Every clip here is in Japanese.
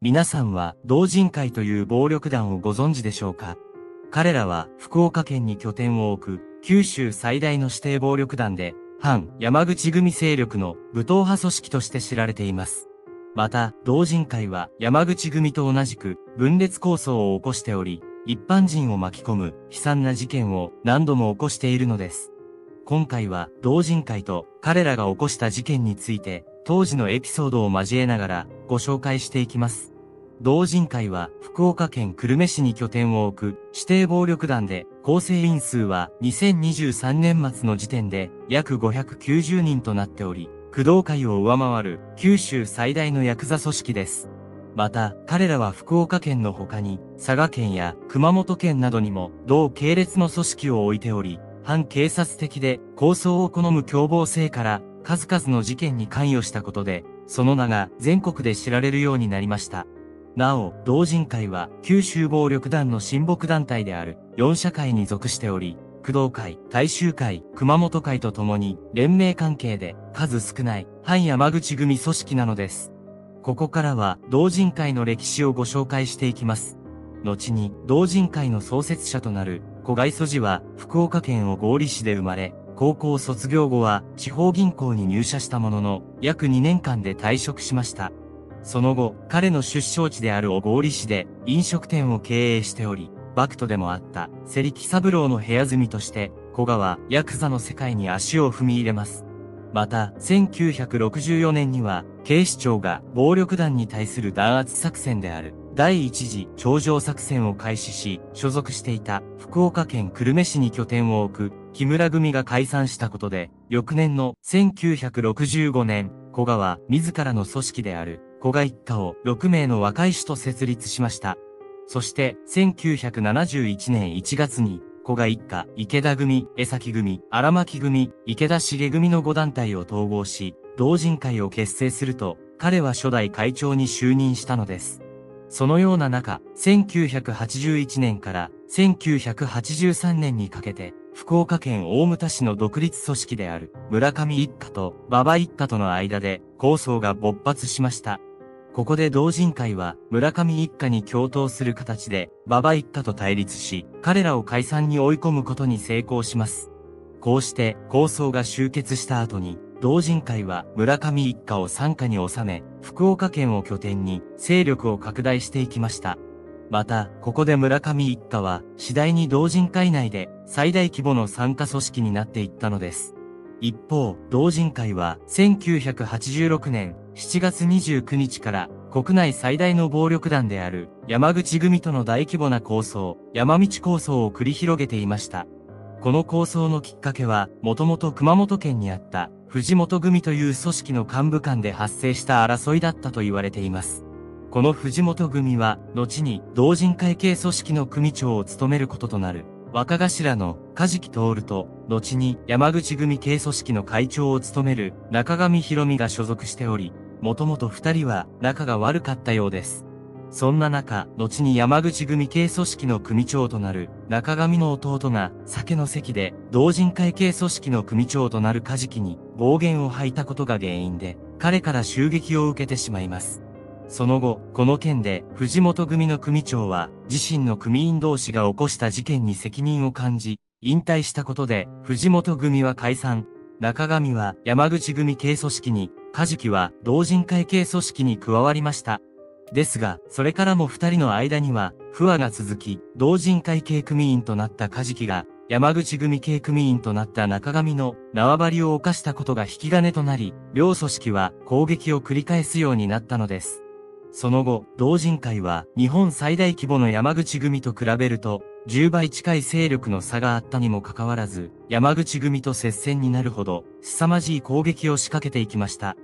皆さんは同人会という暴力団をご存知でしょうか？彼らは福岡県に拠点を置く九州最大の指定暴力団で、反山口組勢力の武闘派組織として知られています。また、同人会は山口組と同じく分裂構想を起こしており、一般人を巻き込む悲惨な事件を何度も起こしているのです。今回は同人会と彼らが起こした事件について当時のエピソードを交えながらご紹介していきます。同人会は福岡県久留米市に拠点を置く指定暴力団で構成員数は2023年末の時点で約590人となっており、工藤会を上回る九州最大のヤクザ組織です。また、彼らは福岡県の他に佐賀県や熊本県などにも同系列の組織を置いており、反警察的で構想を好む凶暴性から数々の事件に関与したことで、その名が全国で知られるようになりました。なお、同人会は九州暴力団の親睦団体である4社会に属しており、工藤会、大衆会、熊本会とともに連盟関係で数少ない反山口組組織なのです。ここからは同人会の歴史をご紹介していきます。後に同人会の創設者となる小貝曽路は福岡県小郡市で生まれ、高校卒業後は地方銀行に入社したものの約2年間で退職しました。その後、彼の出生地である小郡市で飲食店を経営しており、バクトでもあったセリキ三郎の部屋住みとして、古賀はヤクザの世界に足を踏み入れます。また、1964年には、警視庁が暴力団に対する弾圧作戦である、第一次頂上作戦を開始し、所属していた福岡県久留米市に拠点を置く木村組が解散したことで、翌年の1965年、古賀は自らの組織である古賀一家を6名の若い種と設立しました。そして、1971年1月に、古賀一家、池田組、江崎組、荒牧組、池田重組の5団体を統合し、同人会を結成すると、彼は初代会長に就任したのです。そのような中、1981年から1983年にかけて、福岡県大牟田市の独立組織である村上一家と馬場一家との間で構想が勃発しました。ここで同人会は村上一家に共闘する形で馬場一家と対立し、彼らを解散に追い込むことに成功します。こうして構想が終結した後に、同人会は村上一家を傘下に収め、福岡県を拠点に勢力を拡大していきました。また、ここで村上一家は次第に同人会内で最大規模の参加組織になっていったのです。一方、同人会は1986年7月29日から国内最大の暴力団である山口組との大規模な構想、山道構想を繰り広げていました。この構想のきっかけは、もともと熊本県にあった藤本組という組織の幹部間で発生した争いだったと言われています。この藤本組は、後に同人会系組織の組長を務めることとなる、若頭の梶木徹と、後に山口組系組織の会長を務める中上博美が所属しており、もともと二人は仲が悪かったようです。そんな中、後に山口組系組織の組長となる中上の弟が酒の席で同人会系組織の組長となる梶木に暴言を吐いたことが原因で彼から襲撃を受けてしまいます。その後、この件で藤本組の組長は自身の組員同士が起こした事件に責任を感じ、引退したことで藤本組は解散、中上は山口組系組織に、梶木は同人会系組織に加わりました。ですが、それからも二人の間には、不和が続き、同人会系組員となった梶木が、山口組系組員となった中上の縄張りを犯したことが引き金となり、両組織は攻撃を繰り返すようになったのです。その後、同人会は日本最大規模の山口組と比べると、10倍近い勢力の差があったにもかかわらず、山口組と接戦になるほど、凄まじい攻撃を仕掛けていきました。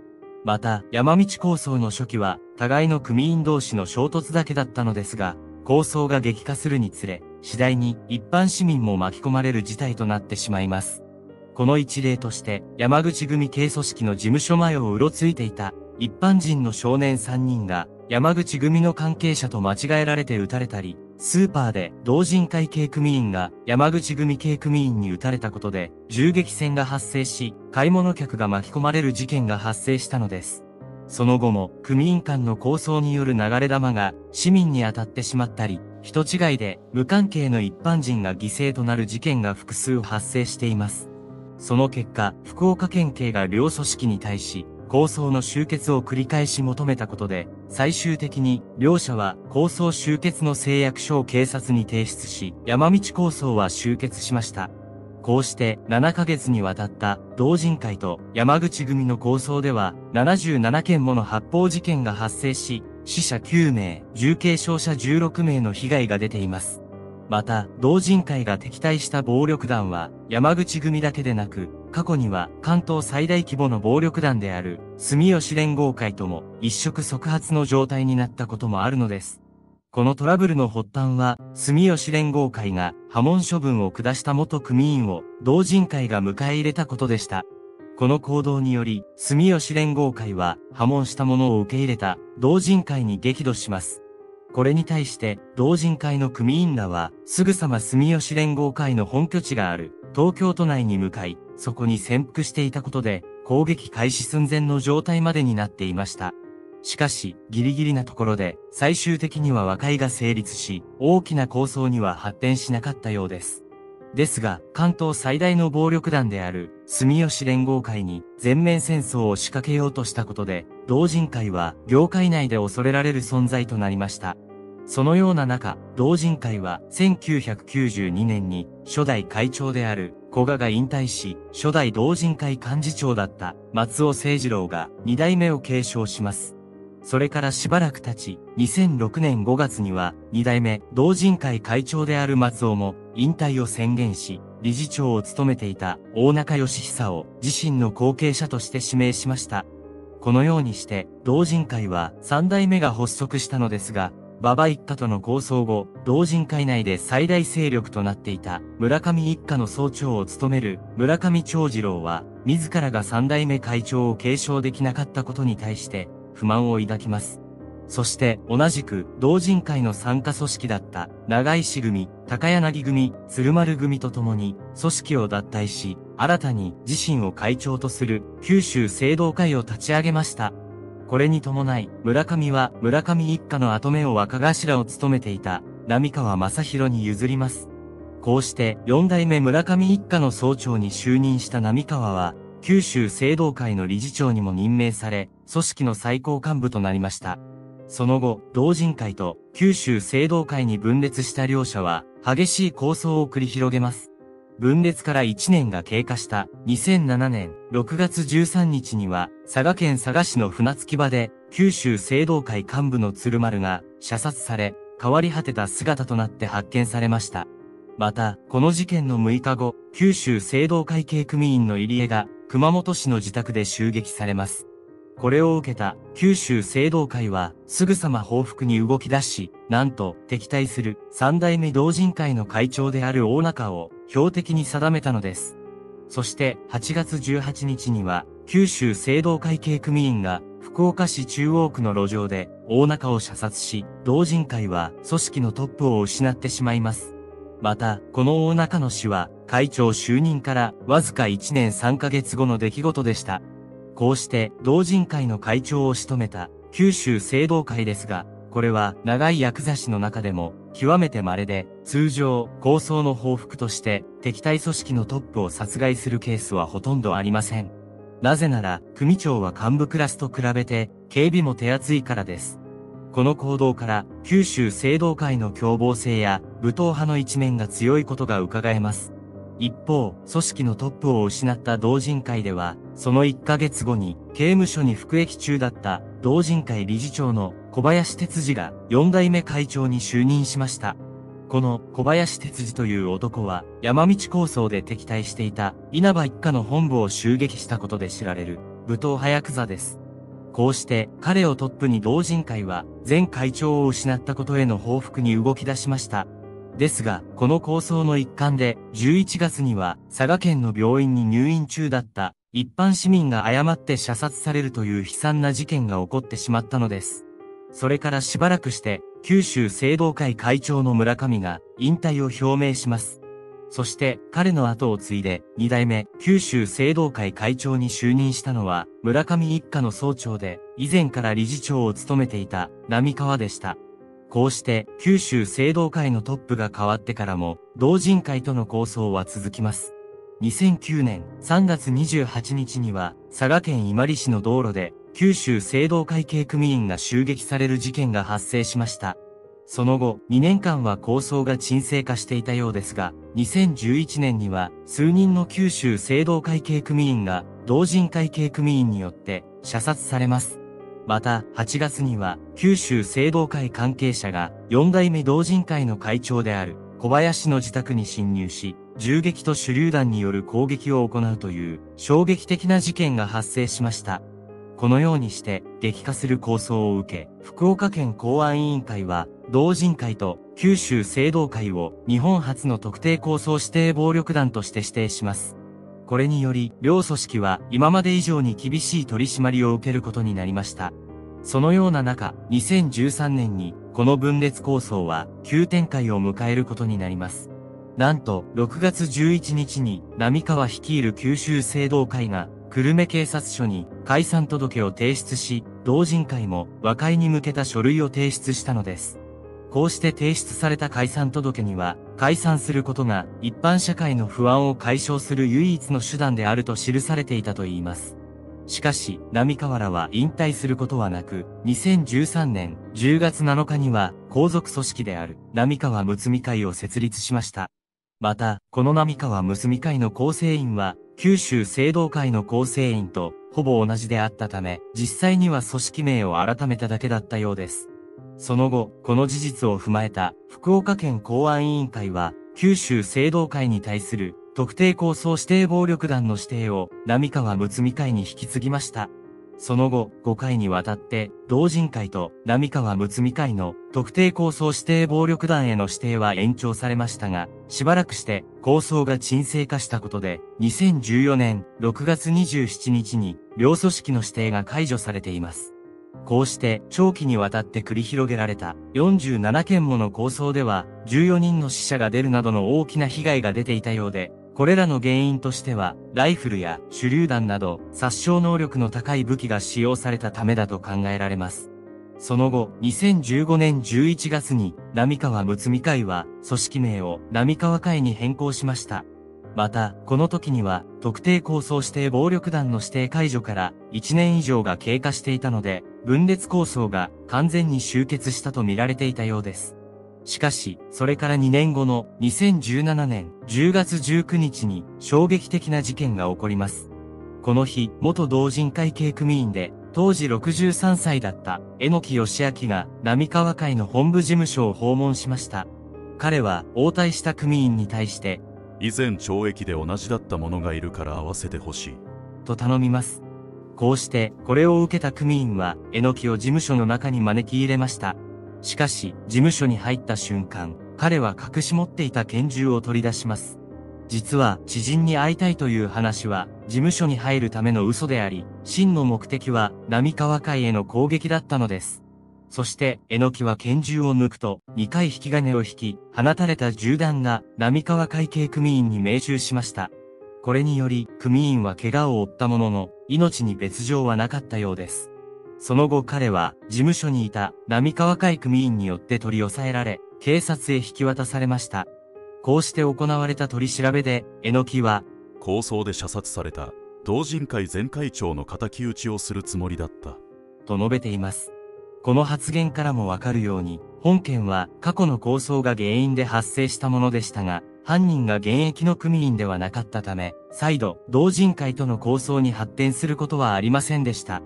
また、山道構想の初期は、互いの組員同士の衝突だけだったのですが、構想が激化するにつれ、次第に一般市民も巻き込まれる事態となってしまいます。この一例として、山口組系組織の事務所前をうろついていた一般人の少年3人が山口組の関係者と間違えられて撃たれたり、スーパーで同人会系組員が山口組系組員に撃たれたことで銃撃戦が発生し、買い物客が巻き込まれる事件が発生したのです。その後も組員間の抗争による流れ弾が市民に当たってしまったり、人違いで無関係の一般人が犠牲となる事件が複数発生しています。その結果、福岡県警が両組織に対し、構想の終結を繰り返し求めたことで、最終的に両者は構想終結の誓約書を警察に提出し、山道構想は終結しました。こうして7ヶ月にわたった同人会と山口組の構想では77件もの発砲事件が発生し、死者9名、重軽傷者16名の被害が出ています。また、同人会が敵対した暴力団は、山口組だけでなく、過去には関東最大規模の暴力団である、住吉連合会とも一触即発の状態になったこともあるのです。このトラブルの発端は、住吉連合会が破門処分を下した元組員を同人会が迎え入れたことでした。この行動により、住吉連合会は破門したものを受け入れた同人会に激怒します。これに対して、同人会の組員らは、すぐさま住吉連合会の本拠地がある東京都内に向かい、そこに潜伏していたことで、攻撃開始寸前の状態までになっていました。しかし、ギリギリなところで、最終的には和解が成立し、大きな構想には発展しなかったようです。ですが、関東最大の暴力団である、住吉連合会に全面戦争を仕掛けようとしたことで、同人会は業界内で恐れられる存在となりました。そのような中、同人会は1992年に初代会長である古賀が引退し、初代同人会幹事長だった松尾清次郎が2代目を継承します。それからしばらく経ち、2006年5月には2代目同人会会長である松尾も引退を宣言し、理事長を務めていた大中義久を自身の後継者として指名しました。このようにして、同人会は3代目が発足したのですが、馬場一家との構想後、同人会内で最大勢力となっていた村上一家の総長を務める村上長次郎は、自らが三代目会長を継承できなかったことに対して不満を抱きます。そして同じく同人会の参加組織だった長石組、高柳組、鶴丸組と共に組織を脱退し、新たに自身を会長とする九州聖堂会を立ち上げました。これに伴い、村上は村上一家の後目を若頭を務めていた、浪川正宏に譲ります。こうして四代目村上一家の総長に就任した浪川は、九州聖堂会の理事長にも任命され、組織の最高幹部となりました。その後、同人会と九州聖堂会に分裂した両者は、激しい抗争を繰り広げます。分裂から1年が経過した2007年6月13日には佐賀県佐賀市の船着き場で九州聖堂会幹部の鶴丸が射殺され変わり果てた姿となって発見されました。また、この事件の6日後、九州聖堂会系組員の入江が熊本市の自宅で襲撃されます。これを受けた九州聖堂会はすぐさま報復に動き出し、なんと敵対する三代目同人会の会長である大中を標的に定めたのです。そして8月18日には九州聖堂会系組員が福岡市中央区の路上で大中を射殺し、同人会は組織のトップを失ってしまいます。また、この大中の死は会長就任からわずか1年3ヶ月後の出来事でした。こうして同人会の会長を務めた九州聖堂会ですが、これは長い薬剤師の中でも極めて稀で、通常、構想の報復として敵対組織のトップを殺害するケースはほとんどありません。なぜなら、組長は幹部クラスと比べて警備も手厚いからです。この行動から九州聖堂会の凶暴性や武闘派の一面が強いことが伺えます。一方、組織のトップを失った同人会では、その1ヶ月後に刑務所に服役中だった同人会理事長の小林哲司が4代目会長に就任しました。この小林哲司という男は山道構想で敵対していた稲葉一家の本部を襲撃したことで知られる武闘派ヤクザです。こうして彼をトップに同人会は前会長を失ったことへの報復に動き出しました。ですが、この構想の一環で、11月には、佐賀県の病院に入院中だった一般市民が誤って射殺されるという悲惨な事件が起こってしまったのです。それからしばらくして、九州聖堂会会長の村上が引退を表明します。そして彼の後を継いで二代目九州聖堂会会長に就任したのは村上一家の総長で以前から理事長を務めていた浪川でした。こうして九州聖堂会のトップが変わってからも同人会との構想は続きます。2009年3月28日には佐賀県伊万里市の道路で九州聖堂会系組員が襲撃される事件が発生しました。その後、2年間は構想が沈静化していたようですが、2011年には数人の九州聖堂会系組員が同人会系組員によって射殺されます。また、8月には九州聖堂会関係者が4代目同人会の会長である小林の自宅に侵入し、銃撃と手榴弾による攻撃を行うという衝撃的な事件が発生しました。このようにして激化する構想を受け、福岡県公安委員会は、同人会と九州聖堂会を日本初の特定構想指定暴力団として指定します。これにより、両組織は今まで以上に厳しい取り締まりを受けることになりました。そのような中、2013年に、この分裂構想は急展開を迎えることになります。なんと、6月11日に、浪川率いる九州聖堂会が、久留米警察署に解散届を提出し、同人会も和解に向けた書類を提出したのです。こうして提出された解散届には、解散することが一般社会の不安を解消する唯一の手段であると記されていたといいます。しかし、浪河原は引退することはなく、2013年10月7日には、皇族組織である浪川睦美会を設立しました。また、この浪川睦美会の構成員は、九州聖堂会の構成員とほぼ同じであったため、実際には組織名を改めただけだったようです。その後、この事実を踏まえた福岡県公安委員会は、九州聖堂会に対する特定構想指定暴力団の指定を浪川睦美会に引き継ぎました。その後、5回にわたって、同人会と浪川睦美会の特定構想指定暴力団への指定は延長されましたが、しばらくして構想が沈静化したことで、2014年6月27日に両組織の指定が解除されています。こうして長期にわたって繰り広げられた47件もの構想では14人の死者が出るなどの大きな被害が出ていたようで、これらの原因としては、ライフルや手榴弾など殺傷能力の高い武器が使用されたためだと考えられます。その後、2015年11月に、浪川睦美会は、組織名を浪川会に変更しました。また、この時には、特定構想指定暴力団の指定解除から1年以上が経過していたので、分裂構想が完全に終結したと見られていたようです。しかし、それから2年後の2017年10月19日に衝撃的な事件が起こります。この日、元同人会系組員で、当時63歳だった榎木義明が浪川会の本部事務所を訪問しました。彼は応対した組員に対して、以前懲役で同じだった者がいるから会わせてほしい。と頼みます。こうして、これを受けた組員は、榎木を事務所の中に招き入れました。しかし、事務所に入った瞬間、彼は隠し持っていた拳銃を取り出します。実は、知人に会いたいという話は、事務所に入るための嘘であり、真の目的は、浪川会への攻撃だったのです。そして、榎木は拳銃を抜くと、2回引き金を引き、放たれた銃弾が、浪川会系組員に命中しました。これにより、組員は怪我を負ったものの、命に別状はなかったようです。その後彼は事務所にいた浪川会組員によって取り押さえられ、警察へ引き渡されました。こうして行われた取り調べで、榎木は、構想で射殺された同人会前会長の敵討ちをするつもりだった。と述べています。この発言からもわかるように、本件は過去の構想が原因で発生したものでしたが、犯人が現役の組員ではなかったため、再度、同人会との構想に発展することはありませんでした。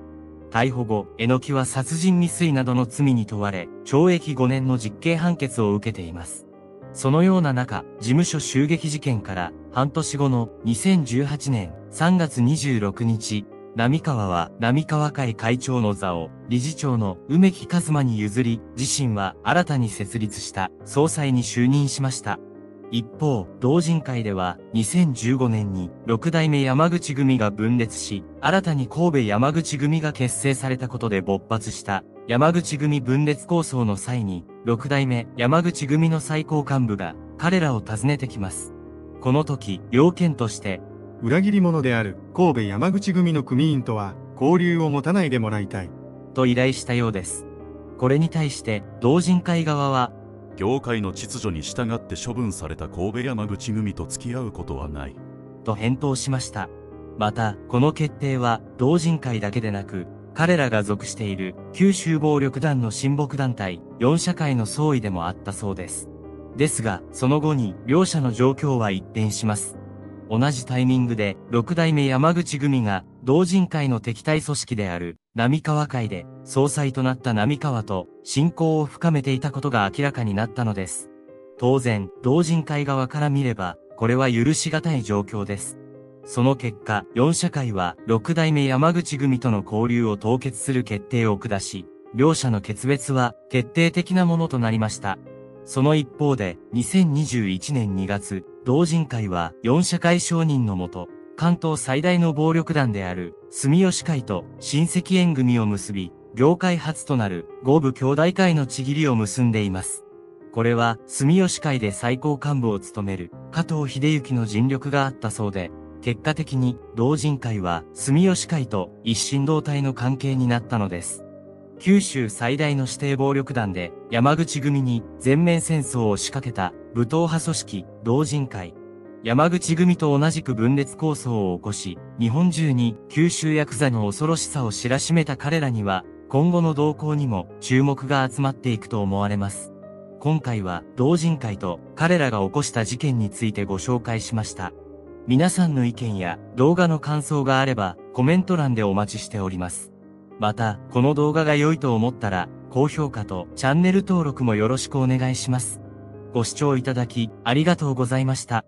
逮捕後、榎木は殺人未遂などの罪に問われ、懲役5年の実刑判決を受けています。そのような中、事務所襲撃事件から半年後の2018年3月26日、浪川は浪川会会長の座を理事長の梅木一馬に譲り、自身は新たに設立した総裁に就任しました。一方、同人会では2015年に六代目山口組が分裂し、新たに神戸山口組が結成されたことで勃発した山口組分裂構想の際に、六代目山口組の最高幹部が彼らを訪ねてきます。この時、要件として、裏切り者である神戸山口組の組員とは交流を持たないでもらいたい。と依頼したようです。これに対して、同人会側は、業界の秩序に従って処分された神戸山口組と付き合うことはない。と返答しました。また、この決定は、同人会だけでなく、彼らが属している九州暴力団の親睦団体、四社会の総意でもあったそうです。ですが、その後に両者の状況は一変します。同じタイミングで、六代目山口組が、同人会の敵対組織である、浪川会で、総裁となった浪川と、親交を深めていたことが明らかになったのです。当然、同人会側から見れば、これは許し難い状況です。その結果、四社会は、六代目山口組との交流を凍結する決定を下し、両者の決別は、決定的なものとなりました。その一方で、2021年2月、同人会は、四社会承認のもと、関東最大の暴力団である、住吉会と親戚縁組を結び、業界初となる、五部兄弟会のちぎりを結んでいます。これは、住吉会で最高幹部を務める、加藤秀幸の尽力があったそうで、結果的に、同人会は、住吉会と一心同体の関係になったのです。九州最大の指定暴力団で、山口組に全面戦争を仕掛けた、武闘派組織、同人会。山口組と同じく分裂構想を起こし、日本中に九州ヤクザの恐ろしさを知らしめた彼らには、今後の動向にも注目が集まっていくと思われます。今回は同人会と彼らが起こした事件についてご紹介しました。皆さんの意見や動画の感想があればコメント欄でお待ちしております。また、この動画が良いと思ったら高評価とチャンネル登録もよろしくお願いします。ご視聴いただきありがとうございました。